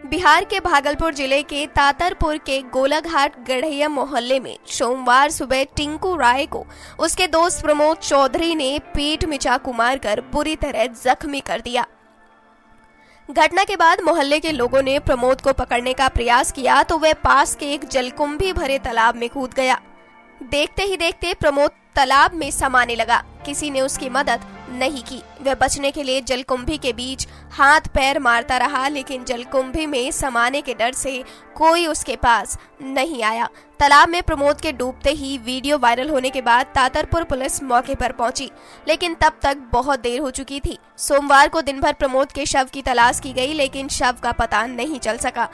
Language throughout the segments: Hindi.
बिहार के भागलपुर ज़िले के तातरपुर के गोलाघाट गढ़ैया मोहल्ले में सोमवार सुबह टिंकू राय को उसके दोस्त प्रमोद चौधरी ने पेट में चाकू मारकर बुरी तरह जख्मी कर दिया। घटना के बाद मोहल्ले के लोगों ने प्रमोद को पकड़ने का प्रयास किया तो वह पास के एक जलकुंभी भरे तालाब में कूद गया। देखते ही देखते प्रमोद तालाब में समाने लगा। किसी ने उसकी मदद नहीं की। वह बचने के लिए जलकुंभी के बीच हाथ पैर मारता रहा, लेकिन जलकुंभी में समाने के डर से कोई उसके पास नहीं आया। तालाब में प्रमोद के डूबते ही वीडियो वायरल होने के बाद तातरपुर पुलिस मौके पर पहुँची, लेकिन तब तक बहुत देर हो चुकी थी। सोमवार को दिन भर प्रमोद के शव की तलाश की गई, लेकिन शव का पता नहीं चल सका।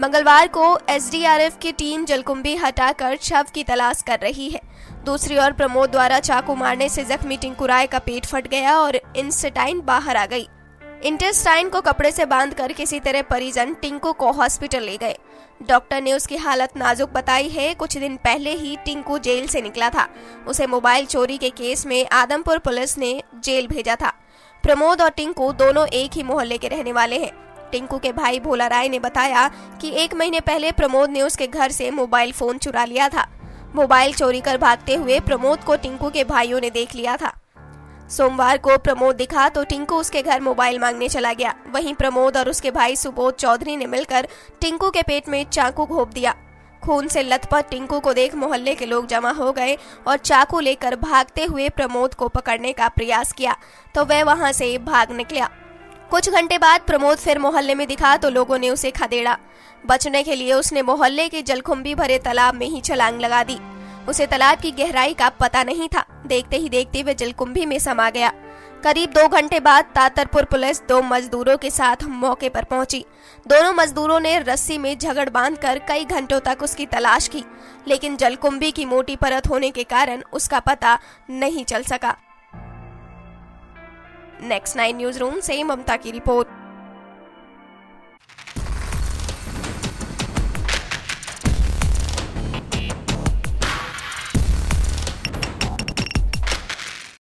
मंगलवार को एसडीआरएफ की टीम जलकुंभी हटाकर शव की तलाश कर रही है। दूसरी ओर प्रमोद द्वारा चाकू मारने से जख्मी टिंकू राय का पेट फट गया और इंस्टाइन बाहर आ गई। इंटेस्टाइन को कपड़े से बांधकर किसी तरह परिजन टिंकू को हॉस्पिटल ले गए। डॉक्टर ने उसकी हालत नाजुक बताई है। कुछ दिन पहले ही टिंकू जेल से निकला था। उसे मोबाइल चोरी के केस में आदमपुर पुलिस ने जेल भेजा था। प्रमोद और टिंकू दोनों एक ही मोहल्ले के रहने वाले हैं। टिंकू के भाई भोला राय ने बताया कि एक महीने पहले प्रमोद ने उसके घर से मोबाइल फ़ोन चुरा लिया था। मोबाइल चोरी कर भागते हुए प्रमोद को टिंकू के भाइयों ने देख लिया था। सोमवार को प्रमोद दिखा तो टिंकू उसके घर मोबाइल मांगने चला गया। वहीं प्रमोद और उसके भाई सुबोध चौधरी ने मिलकर टिंकू के पेट में चाकू घोप दिया। खून से लथपथ टिंकू को देख मोहल्ले के लोग जमा हो गए और चाकू लेकर भागते हुए प्रमोद को पकड़ने का प्रयास किया तो वह वहाँ से भाग निकला। कुछ घंटे बाद प्रमोद फिर मोहल्ले में दिखा तो लोगों ने उसे खदेड़ा। बचने के लिए उसने मोहल्ले के जलकुंभी भरे तालाब में ही छलांग लगा दी। उसे तालाब की गहराई का पता नहीं था। देखते ही देखते वह जलकुंभी में समा गया। करीब दो घंटे बाद तातरपुर पुलिस दो मजदूरों के साथ मौके पर पहुँची। दोनों मजदूरों ने रस्सी में झगड़ बांधकर कई घंटों तक उसकी तलाश की, लेकिन जलकुंभी की मोटी परत होने के कारण उसका पता नहीं चल सका। नेक्स्ट नाइन न्यूज़ रूम से ममता की रिपोर्ट